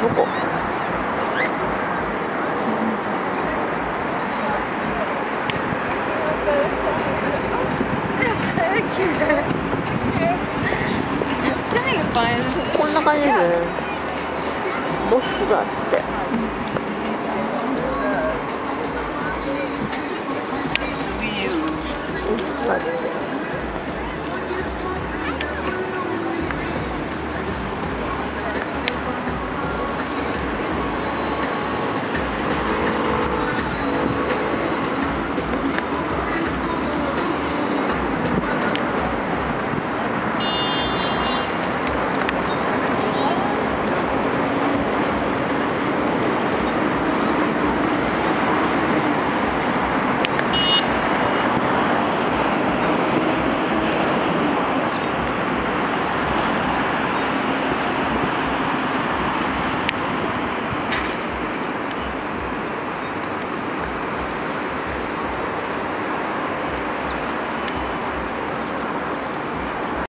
どこ？こんな感じで。ボスクがあって。っで